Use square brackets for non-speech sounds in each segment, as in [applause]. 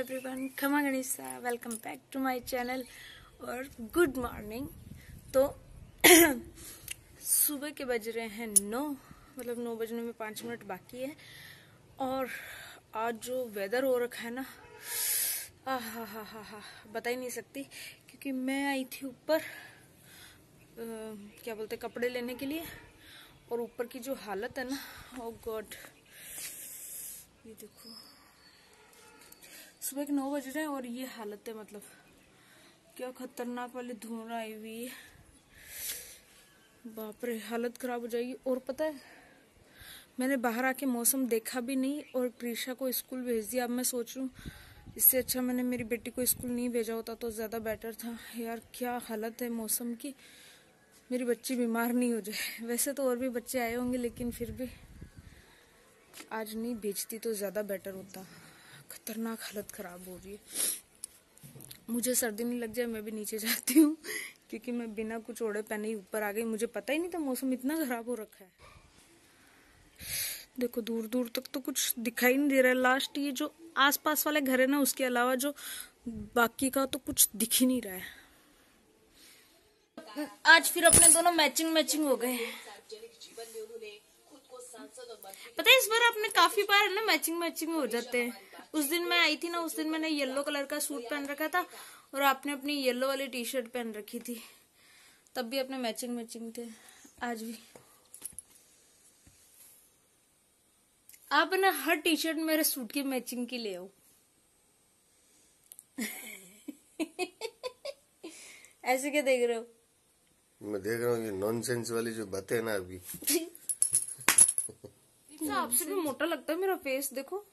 Everyone खमा गणिसा welcome back to my channel और good morning तो सुबह के बज रहे हैं नौ मतलब नौ बजने में पाँच मिनट बाकी है। और आज जो वेदर हो रखा है ना आ हा हा हा हा, बता ही नहीं सकती, क्योंकि मैं आई थी ऊपर क्या बोलते कपड़े लेने के लिए। और ऊपर की जो हालत है ना ओ oh गॉड ये देखो। सुबह के नौ बज रहे हैं और ये हालत है मतलब क्या खतरनाक वाली धुआँ आई हुई है। बाप रे हालत खराब हो जाएगी। और पता है, मैंने बाहर आके मौसम देखा भी नहीं और प्रीशा को स्कूल भेज दिया। अब मैं सोच हूँ, इससे अच्छा मैंने मेरी बेटी को स्कूल नहीं भेजा होता तो ज़्यादा बेटर था। यार, क्या हालत है मौसम की? मेरी बच्ची बीमार नहीं हो जाए। वैसे तो और भी बच्चे आए होंगे, लेकिन फिर भी आज नहीं, भेजती तो ज़्यादा बेटर होता। खतरनाक हालत ख़राब हो रही है। मुझे सर्दी नहीं लग जाए, मैं भी नीचे जाती हूँ, क्योंकि मैं बिना कुछ ओढ़े पहने ही ऊपर आ गई। मुझे पता ही नहीं था मौसम इतना ख़राब हो रखा है। देखो दूर दूर तक तो कुछ दिखाई नहीं दे रहा है। लास्ट ये जो आसपास वाले घर है ना, उसके अलावा जो बाकी का तो कुछ दिख ही नहीं रहा है। आज फिर अपने दोनों मैचिंग मैचिंग हो गए पता है इस बार अपने काफ़ी बार ना मैचिंग मैचिंग हो जाते हैं। उस दिन मैं आई थी ना उस दिन मैंने येलो कलर का सूट पहन रखा था और आपने अपनी येलो वाली टी शर्ट पहन रखी थी। तब भी अपने मैचिंग मैचिंग थे आज भी। आप ना हर टी शर्ट मेरे सूट की मैचिंग की ले आओ। [laughs] ऐसे क्या देख रहे हो? मैं देख रहा हूँ ये नॉनसेंस वाली जो बातें है ना अभी [laughs] आपसे भी मोटा लगता है मेरा फेस देखो।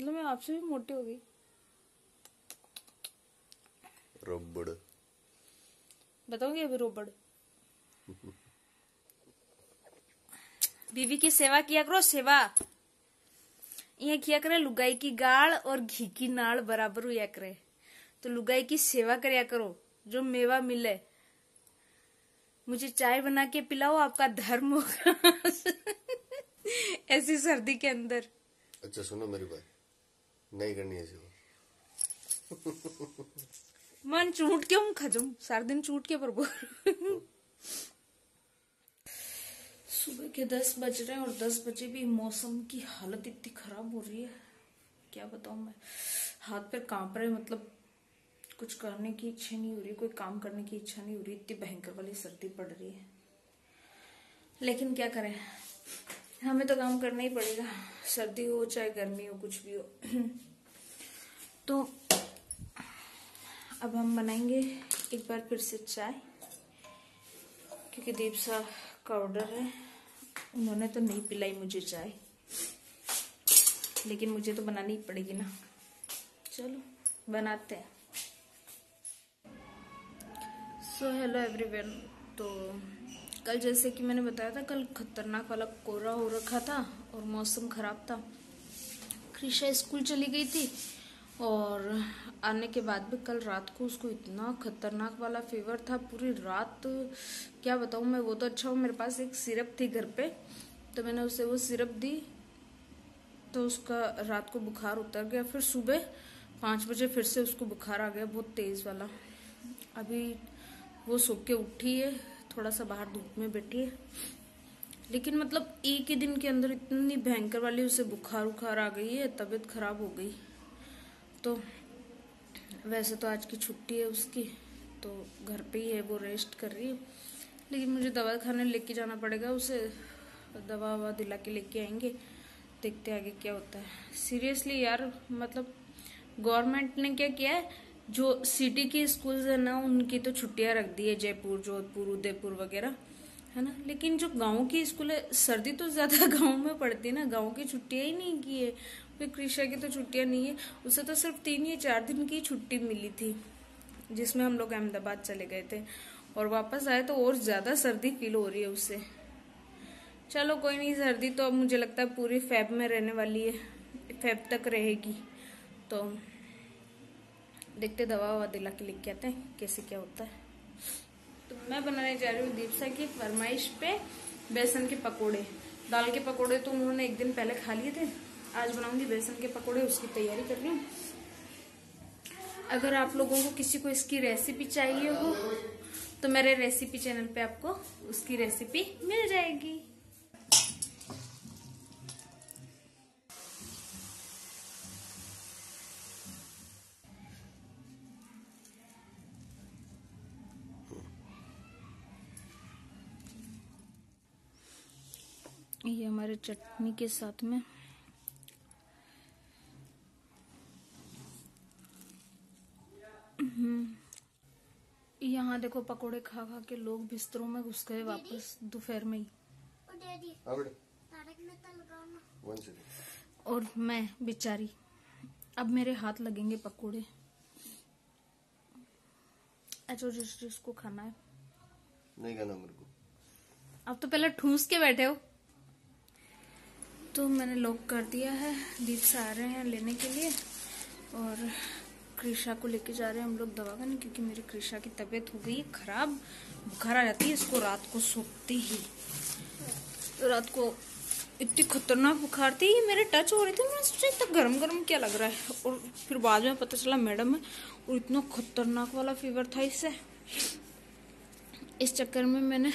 मतलब मैं आपसे भी मोटी हो गई। रोबड़। बताऊँगी अभी रोबड़। [laughs] बीवी की सेवा किया करो सेवा। ये किया करे लुगाई की गाल और घी की नाल बराबर हुआ करे। तो लुगाई की सेवा करया करो जो मेवा मिले। मुझे चाय बना के पिलाओ आपका धर्म होगा। ऐसी सर्दी के अंदर। अच्छा सुनो मेरी बात। नहीं करनी ऐसी मन चूट क्यों खजूं सारा दिन चूट के पर सुबह के दस बज रहे हैं और दस बजे भी मौसम की हालत इतनी खराब हो रही है। क्या बताऊ मैं? हाथ पे काँप रहे मतलब कुछ करने की इच्छा नहीं हो रही, कोई काम करने की इच्छा नहीं हो रही, इतनी भयंकर वाली सर्दी पड़ रही है। लेकिन क्या करें? हमें तो काम करना ही पड़ेगा, सर्दी हो चाहे गर्मी हो, कुछ भी हो। [clears throat] तो अब हम बनाएँगे एक बार फिर से चाय, क्योंकि दीप सा का ऑर्डर है। उन्होंने तो नहीं पिलाई मुझे चाय, लेकिन मुझे तो बनानी ही पड़ेगी ना। चलो, बनाते हैं। सो हेलो एवरीवन तो कल जैसे कि मैंने बताया था, कल खतरनाक वाला कोहरा हो रखा था और मौसम ख़राब था। कृषा स्कूल चली गई थी और आने के बाद भी कल रात को उसको इतना खतरनाक वाला फीवर था, पूरी रात, क्या बताऊँ मैं, वो तो अच्छा हूँ मेरे पास एक सिरप थी घर पे तो मैंने उसे वो सिरप दी तो उसका रात को बुखार उतर गया, फिर सुबह पाँच बजे फिर से उसको बुखार आ गया, बहुत तेज़ वाला। अभी वो सो के उठी है, थोड़ा सा बाहर धूप में बैठी है। लेकिन मतलब एक ही दिन के अंदर इतनी भयंकर वाली उसे बुखार उखार आ गई है, तबीयत खराब हो गई। तो वैसे तो आज की छुट्टी है उसकी तो घर पे ही है, वो रेस्ट कर रही है। लेकिन मुझे दवा खाने लेके जाना पड़ेगा, उसे दवा ववा दिला के लेके आएँगे, देखते आगे क्या होता है। सीरियसली यार मतलब गवर्नमेंट ने क्या किया है? जो सिटी के स्कूल्स है ना, उनकी तो छुट्टियाँ रख दी है, जयपुर, जोधपुर, उदयपुर वगैरह, है ना? लेकिन जो गाँव की स्कूल है, सर्दी तो ज़्यादा [laughs] गाँव में पड़ती है ना, गाँव की छुट्टियाँ ही नहीं की है। फिर कृषा की तो छुट्टियाँ नहीं है। उसे तो सिर्फ़ तीन या चार दिन की छुट्टी मिली थी, जिसमें हम लोग अहमदाबाद चले गए थे। और वापस आए तो और ज़्यादा सर्दी फील हो रही है उससे चलो कोई नहीं, सर्दी तो अब मुझे लगता है पूरी फैब में रहने वाली है फैब तक रहेगी तो देखते दवा ववा दिला के लिख के आते हैं, कैसे क्या होता है। तो मैं बनाने जा रही हूँ दीपसा की फरमाइश पे बेसन के पकोड़े। दाल के पकोड़े तो उन्होंने एक दिन पहले खा लिए थे। आज बनाऊँगी बेसन के पकोड़े, उसकी तैयारी कर रही हूँ। अगर आप लोगों को किसी को इसकी रेसिपी चाहिए हो तो मेरे रेसिपी चैनल पे आपको उसकी रेसिपी मिल जाएगी। ये हमारे चटनी के साथ में। हम्म। यहाँ देखो पकोड़े खा खा के लोग बिस्तरों में घुस गए वापस दोपहर में ही। हाँ और मैं बेचारी। अब मेरे हाथ लगेंगे पकोड़े। अच्छा जिस जिसको खाना है। नहीं खाना मेरे को। अब तो पहले ठूस के बैठे हो। तो मैंने लॉक कर दिया है। दीप से आ रहे हैं लेने के लिए और कृषा को लेके जा रहे हैं हम लोग दवा करने क्योंकि मेरी कृषा की तबीयत हो गई खराब। बुखार आ जाती है, इसको रात को सोते ही। तो रात को इतनी खतरनाक बुखार थी, ये मेरे टच हो रही थी, मैं सोचा इतना गर्म गर्म क्या लग रहा है? और फिर बाद में पता चला मैडम है, और इतना खतरनाक वाला फीवर था इससे। इस चक्कर में मैंने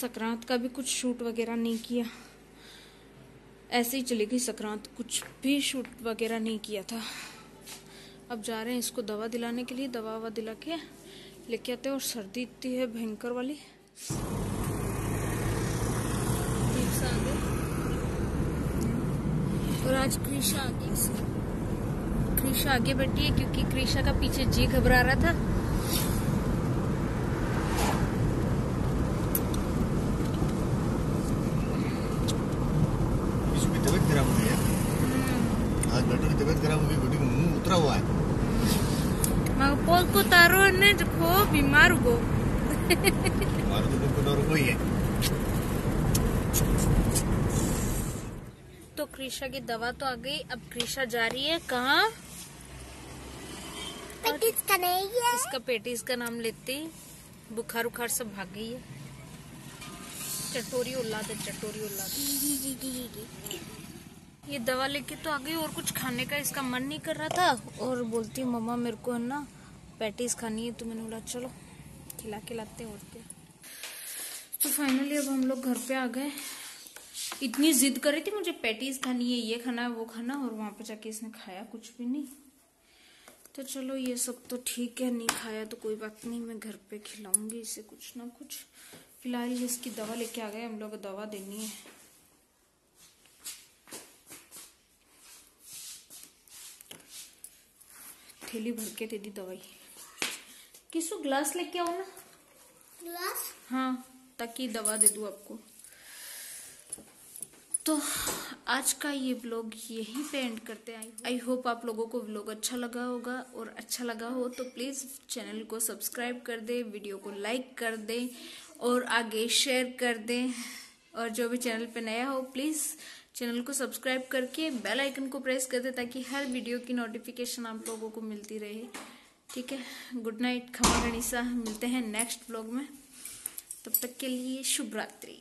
संक्रांत का भी कुछ शूट वगैरह नहीं किया। ऐसे ही चली गई संक्रांत। कुछ भी शूट वगैरह नहीं किया था। अब जा रहे हैं इसको दवा दिलाने के लिए। दवा ववा दिला के लेके आते हैं और सर्दी इतनी है, भयंकर वाली। और आज कृषा आगे। कृषा आगे बैठी है क्योंकि कृषा का पीछे जी घबरा रहा था तबीयत खराब हो गई है आज बेटू की तबीयत खराब हो गई बेटी का मुँह उतरा हुआ है पोल को तारो ने देखो बीमार हो हमारे तो बिल्कुल और कोई है तो कृषा की दवा तो आ गई अब कृषा जा रही है कहाँ? पेटिस का नहीं है। इसका पेटिस का नाम लेते बुखार उखार सब भाग गई है। चटोरी उल्ला दे चटोरी उल्ला दे ये दवा लेके तो आ गई और कुछ खाने का इसका मन नहीं कर रहा था? और बोलती मम्मा मेरे को है ना पैटीज खानी है तो मैंने बोला, चलो खिला के लाते और क्या. तो फाइनली अब हम लोग घर पे आ गए। इतनी जिद कर रही थी मुझे, पैटीज खानी है, ये खाना है, वो खाना और वहाँ पे जाके इसने खाया कुछ भी नहीं। तो चलो, ये सब तो ठीक है, नहीं खाया तो कोई बात नहीं, मैं घर पे खिलाऊँगी इसे कुछ ना कुछ। फ़िलहाल इसकी दवा लेके आ गए, हम लोग दवा देनी है। थैली भर के दे दी दवाई। किसु ग्लास लेके आओ ना। ग्लास? हाँ ताकि दवा दे दूँ आपको। तो आज का ये ब्लॉग यहीं पे एंड करते हैं। आई होप आप लोगों को ब्लॉग अच्छा लगा होगा। और अच्छा लगा हो तो प्लीज़ चैनल को सब्सक्राइब कर दे वीडियो को लाइक कर दे और आगे शेयर कर दे। और जो भी चैनल पे नया हो प्लीज़ चैनल को सब्सक्राइब करके बेल आइकन को प्रेस कर दे ताकि हर वीडियो की नोटिफिकेशन आप लोगों को मिलती रहे। ठीक है गुड नाइट खमा गणिसा, मिलते हैं नेक्स्ट ब्लॉग में। तब तक के लिए शुभ रात्रि